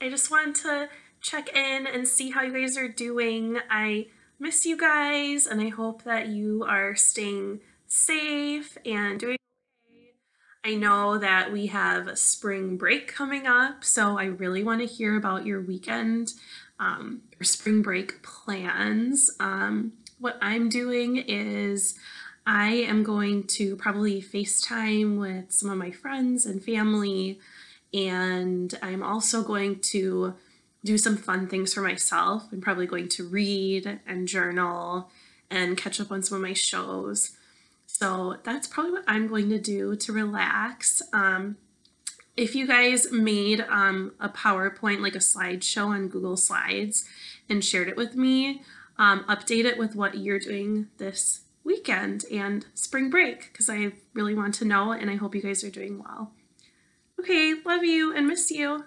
I just wanted to check in and see how you guys are doing. I miss you guys and I hope that you are staying safe and doing okay. I know that we have a spring break coming up, so I really want to hear about your weekend um, or spring break plans. Um, what I'm doing is I am going to probably FaceTime with some of my friends and family and I'm also going to do some fun things for myself. I'm probably going to read and journal and catch up on some of my shows. So that's probably what I'm going to do to relax. Um, if you guys made um, a PowerPoint, like a slideshow on Google Slides, and shared it with me, um, update it with what you're doing this weekend and spring break because I really want to know and I hope you guys are doing well. Okay, love you and miss you.